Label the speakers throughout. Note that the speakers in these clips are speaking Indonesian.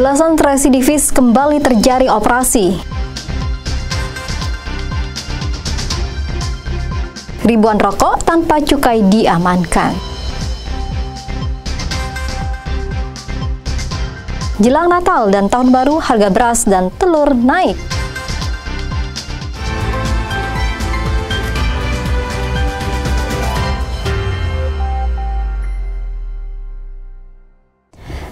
Speaker 1: Belasan residivis kembali terjaring operasi. Ribuan rokok tanpa cukai diamankan. Jelang Natal dan Tahun Baru, harga beras dan telur naik.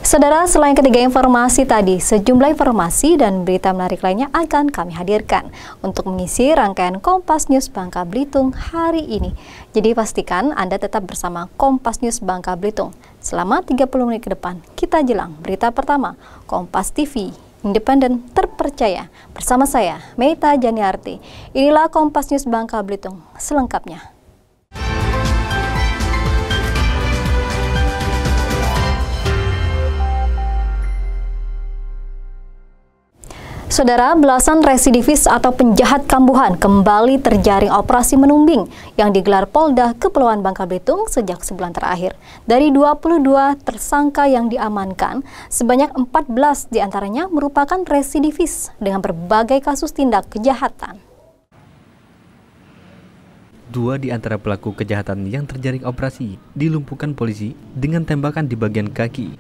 Speaker 1: Saudara, selain ketiga informasi tadi, sejumlah informasi dan berita menarik lainnya akan kami hadirkan untuk mengisi rangkaian Kompas News Bangka Belitung hari ini. Jadi pastikan Anda tetap bersama Kompas News Bangka Belitung. Selama 30 menit ke depan, kita jelang berita pertama, Kompas TV, independen, terpercaya. Bersama saya, Meita Janiarti. Inilah Kompas News Bangka Belitung, selengkapnya. Saudara, belasan residivis atau penjahat kambuhan kembali terjaring operasi menumbing yang digelar Polda Kepulauan Bangka Belitung sejak sebulan terakhir. Dari 22 tersangka yang diamankan, sebanyak 14 di antaranya merupakan residivis dengan berbagai kasus tindak kejahatan.
Speaker 2: Dua di antara pelaku kejahatan yang terjaring operasi dilumpuhkan polisi dengan tembakan di bagian kaki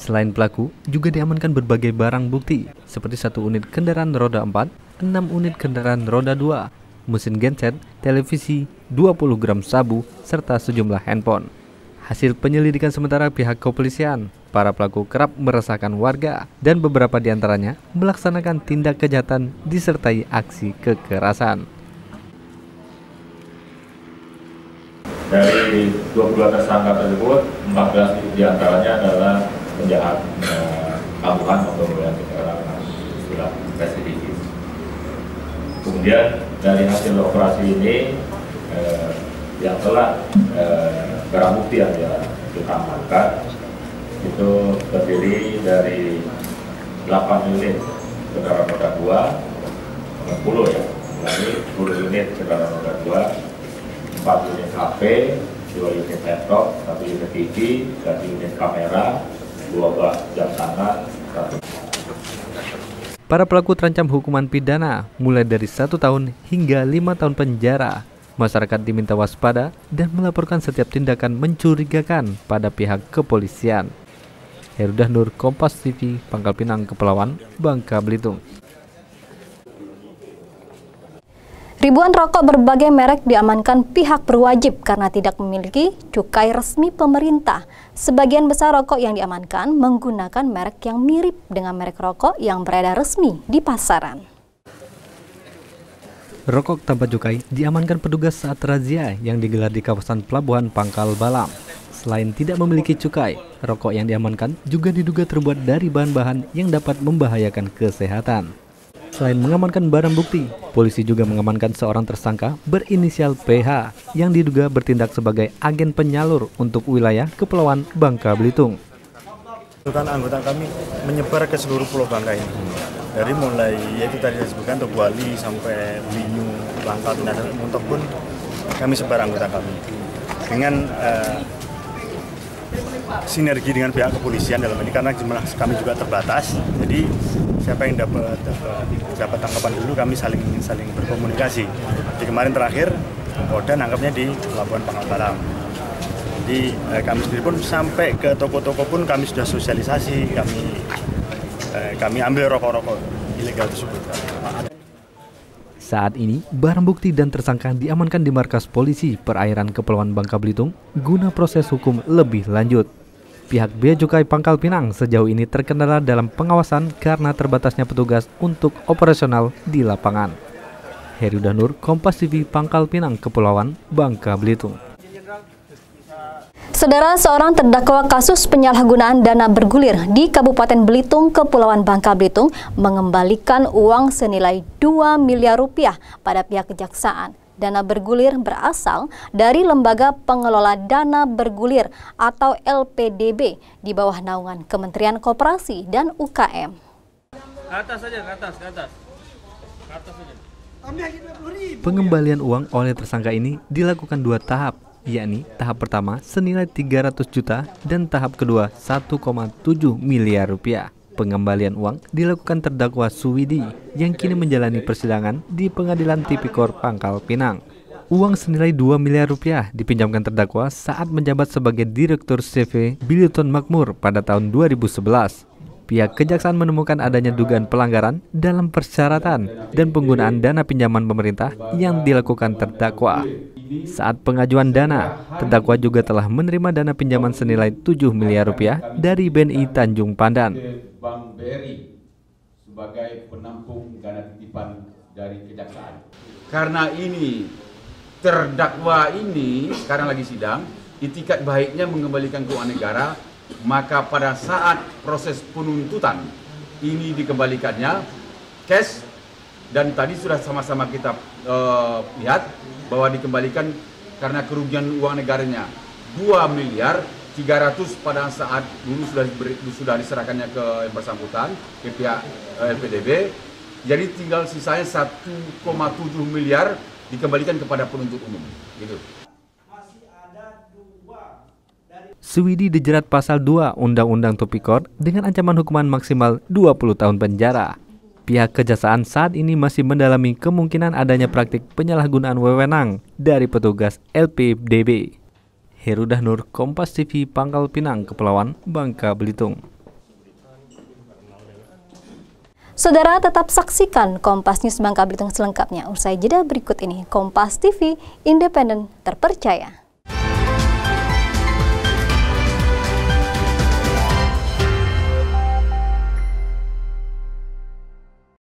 Speaker 2: Selain pelaku, juga diamankan berbagai barang bukti seperti satu unit kendaraan roda 4, 6 unit kendaraan roda 2, mesin genset, televisi, 20 gram sabu, serta sejumlah handphone. Hasil penyelidikan sementara pihak kepolisian, para pelaku kerap meresahkan warga dan beberapa di antaranya melaksanakan tindak kejahatan disertai aksi kekerasan.
Speaker 3: Dari 22 tersangka tersebut, 14 di antaranya adalah penjahat eh, kambuhan atau yang kita istilah residivis. Kemudian dari hasil operasi ini eh, yang telah eh, barang bukti yang ya, kita amankan itu terdiri dari 8 unit kendaraan roda 2, 10 ya, ini 10 unit kendaraan roda 2, 4 unit HP, 2 unit laptop, 1 unit TV, 1 unit kamera, 12 jam tangan.
Speaker 2: Para pelaku terancam hukuman pidana mulai dari satu tahun hingga lima tahun penjara. Masyarakat diminta waspada dan melaporkan setiap tindakan mencurigakan pada pihak kepolisian. Herudah Nur Kompas TV, Pangkal Pinang, Kepulauan, Bangka Belitung.
Speaker 1: Ribuan rokok berbagai merek diamankan pihak berwajib karena tidak memiliki cukai resmi pemerintah. Sebagian besar rokok yang diamankan menggunakan merek yang mirip dengan merek rokok yang beredar resmi di pasaran.
Speaker 2: Rokok tanpa cukai diamankan petugas saat razia yang digelar di kawasan Pelabuhan Pangkal Balam. Selain tidak memiliki cukai, rokok yang diamankan juga diduga terbuat dari bahan-bahan yang dapat membahayakan kesehatan. Selain mengamankan barang bukti, polisi juga mengamankan seorang tersangka berinisial PH yang diduga bertindak sebagai agen penyalur untuk wilayah Kepulauan Bangka Belitung.
Speaker 4: Bukan anggota kami menyebar ke seluruh Pulau Bangka ini. Dari mulai yaitu tadi disebutkan Wali sampai Binyu, Bangka, dan Muntok pun kami sebar anggota kami. Dengan uh, sinergi dengan pihak kepolisian dalam ini karena jumlah kami juga terbatas. Jadi siapa yang dapat dapat, dapat tangkapan dulu kami saling saling berkomunikasi. Di kemarin terakhir Polda nangkapnya di Pelabuhan Pangkal Balam. Jadi eh, kami sendiri pun sampai ke toko-toko pun kami sudah sosialisasi, kami eh, kami ambil rokok-rokok ilegal tersebut.
Speaker 2: Saat ini, barang bukti dan tersangka diamankan di markas polisi perairan Kepulauan Bangka Belitung guna proses hukum lebih lanjut. Pihak Bea Cukai Pangkal Pinang sejauh ini terkendala dalam pengawasan karena terbatasnya petugas untuk operasional di lapangan. Heri Danur, Kompas TV Pangkal Pinang, Kepulauan Bangka Belitung.
Speaker 1: Saudara seorang terdakwa kasus penyalahgunaan dana bergulir di Kabupaten Belitung, Kepulauan Bangka Belitung mengembalikan uang senilai 2 miliar rupiah pada pihak kejaksaan dana bergulir berasal dari Lembaga Pengelola Dana Bergulir atau LPDB di bawah naungan Kementerian Koperasi dan UKM.
Speaker 2: Ke atas saja, ke atas, ke atas. Ke atas saja. Pengembalian uang oleh tersangka ini dilakukan dua tahap, yakni tahap pertama senilai 300 juta dan tahap kedua 1,7 miliar rupiah. Pengembalian uang dilakukan terdakwa Suwidi yang kini menjalani persidangan di Pengadilan Tipikor Pangkal Pinang. Uang senilai 2 miliar rupiah dipinjamkan terdakwa saat menjabat sebagai Direktur CV Billiton Makmur pada tahun 2011. Pihak kejaksaan menemukan adanya dugaan pelanggaran dalam persyaratan dan penggunaan dana pinjaman pemerintah yang dilakukan terdakwa. Saat pengajuan dana, terdakwa juga telah menerima dana pinjaman senilai 7 miliar rupiah dari BNI Tanjung Pandan.
Speaker 5: BRI sebagai penampung dana titipan dari kejaksaan. Karena ini terdakwa ini sekarang lagi sidang, itikat baiknya mengembalikan keuangan negara, maka pada saat proses penuntutan ini dikembalikannya cash dan tadi sudah sama-sama kita uh, lihat bahwa dikembalikan karena kerugian uang negaranya 2 miliar 300 pada saat dulu sudah diberi, sudah diserahkannya ke yang bersangkutan ke pihak eh, LPDB jadi tinggal sisanya 1,7 miliar dikembalikan kepada penuntut umum gitu.
Speaker 2: Suwidi dijerat pasal 2 Undang-Undang Topikor dengan ancaman hukuman maksimal 20 tahun penjara. Pihak kejaksaan saat ini masih mendalami kemungkinan adanya praktik penyalahgunaan wewenang dari petugas LPDB. Herudah Nur, Kompas TV, Pangkal Pinang, Kepulauan Bangka Belitung.
Speaker 1: Saudara tetap saksikan Kompas News Bangka Belitung selengkapnya usai jeda berikut ini. Kompas TV, independen, terpercaya.